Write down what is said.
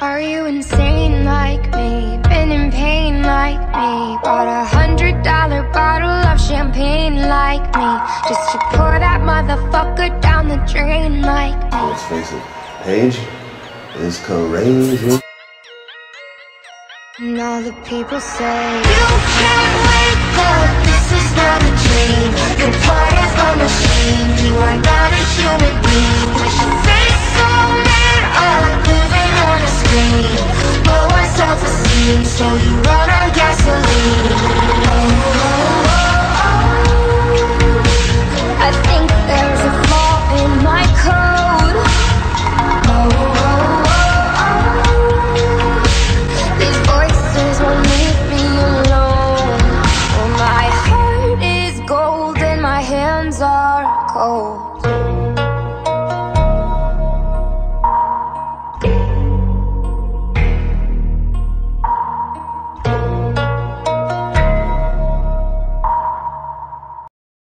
insane like me? Been in pain like me? Bought a hundred dollar bottle of champagne like me? Just to pour that motherfucker down the drain like me? Let's face it, Paige is crazy. And all the people say You can't wake up, this is not a dream Your part of a machine, you are not a human being so you run on gasoline oh. I think there's a flaw in my code. These voices won't leave me alone. Oh, my heart is gold and my hands are cold.